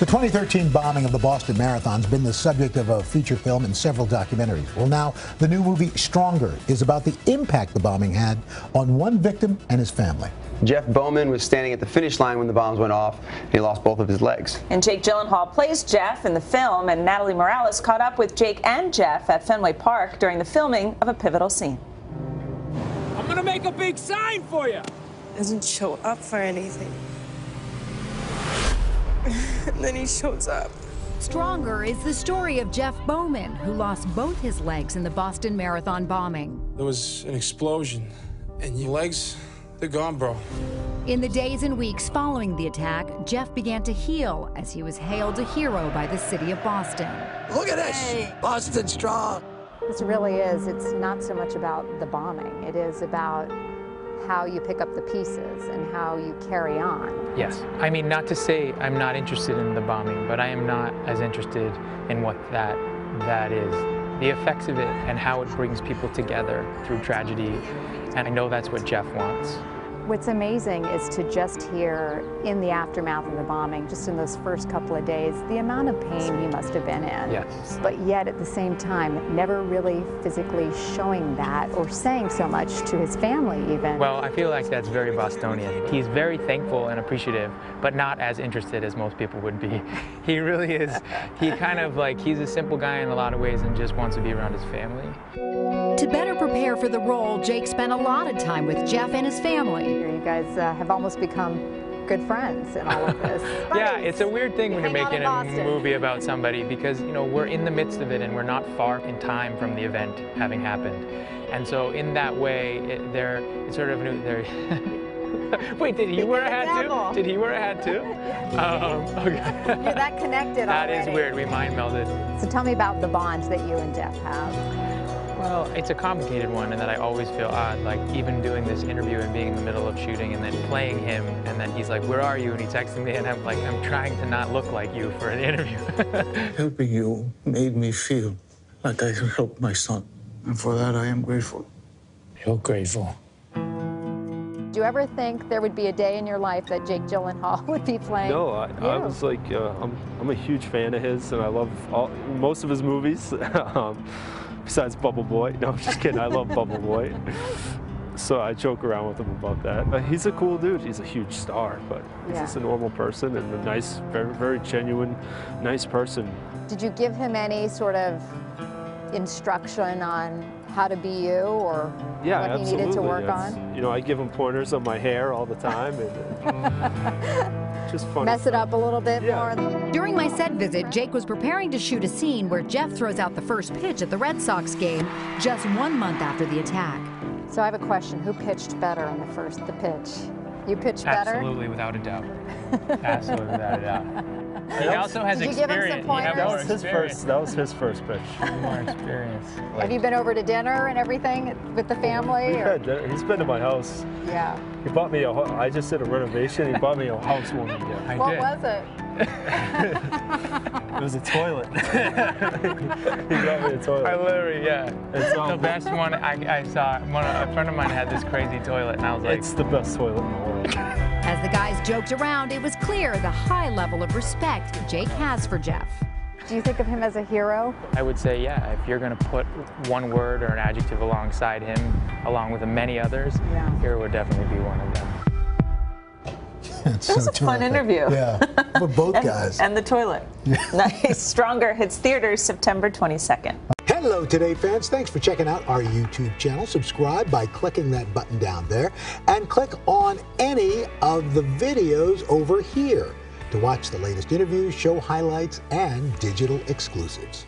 The 2013 bombing of the Boston Marathon has been the subject of a feature film and several documentaries. Well, now the new movie Stronger is about the impact the bombing had on one victim and his family. Jeff Bauman was standing at the finish line when the bombs went off. He lost both of his legs. And Jake Gyllenhaal plays Jeff in the film, and Natalie Morales caught up with Jake and Jeff at Fenway Park during the filming of a pivotal scene. I'm gonna make a big sign for you. Doesn't show up for anything. And then he shows up. Stronger is the story of Jeff Bauman, who lost both his legs in the Boston Marathon bombing. There was an explosion, and your legs, they're gone, bro. In the days and weeks following the attack, Jeff began to heal as he was hailed a hero by the city of Boston. Look at this! Boston strong! This really is, it's not so much about the bombing, it is about how you pick up the pieces and how you carry on. Yes. I mean, not to say I'm not interested in the bombing, but I am not as interested in what that that is. The effects of it and how it brings people together through tragedy. And I know that's what Jeff wants. What's amazing is to just hear in the aftermath of the bombing, just in those first couple of days, the amount of pain he must have been in. Yes. But yet at the same time, never really physically showing that or saying so much to his family even. Well, I feel like that's very Bostonian. He's very thankful and appreciative, but not as interested as most people would be. He really is, he kind of like, he's a simple guy in a lot of ways and just wants to be around his family. To better prepare for the role, Jake spent a lot of time with Jeff and his family. You guys uh, have almost become good friends in all of this. yeah, it's a weird thing You when you're hang out in making a movie about somebody because, you know, we're in the midst of it and we're not far in time from the event having happened. And so in that way, it, they're it's sort of new, they're Wait, did he wear a hat too? Did he wear a hat too? Um, okay. You're that connected That is already. weird. We mind melded. So tell me about the bond that you and Jeff have. Well, it's a complicated one in that I always feel odd, like even doing this interview and being in the middle of shooting and then playing him and then he's like, where are you? And he texted me and I'm like, I'm trying to not look like you for an interview. Helping you made me feel like I helped my son. And for that, I am grateful. You're grateful. Do you ever think there would be a day in your life that Jake Gyllenhaal would be playing? No, I, I was like, uh, I'm, I'm a huge fan of his, and I love all, most of his movies. um, besides Bubble Boy, no, I'm just kidding. I love Bubble Boy. So I joke around with him about that. Uh, he's a cool dude. He's a huge star, but he's Yeah. just a normal person and a nice, very, very genuine, nice person. Did you give him any sort of instruction on how to be you or Yeah, what absolutely. he needed to work That's- on? You know, I give him pointers on my hair all the time, and uh, just fun. Mess it up a little bit Yeah. more? During my set visit, Jake was preparing to shoot a scene where Jeff throws out the first pitch at the Red Sox game just one month after the attack. So I have a question. Who pitched better on the first, the pitch? You pitch better? Absolutely, without a doubt. Absolutely, without a doubt. He also has Did you give him some experience. He pointers? That was his experience. first. That was his first pitch. More experience. Have you been over to dinner and everything with the family? Yeah, Or? Uh, he's been to my house. Yeah. He bought me a. ho- I just did a renovation. He bought me a housewarming gift. I What did. was it? It was a toilet. he got me a toilet. I literally, yeah. It's all- the best one I, I saw. One, a friend of mine had this crazy toilet, and I was like, It's the best toilet in the world. As the guys joked around, it was clear the high level of respect Jake has for Jeff. Do you think of him as a hero? I would say, yeah, if you're going to put one word or an adjective alongside him, along with many others, Yeah. here would definitely be one of them. It's That was so a fun interview. Yeah, for both And, guys. and the toilet. nice. Stronger hits theaters September 22nd. Hello, Today fans. Thanks for checking out our YouTube channel. Subscribe by clicking that button down there and click on any of the videos over here to watch the latest interviews, show highlights, and digital exclusives.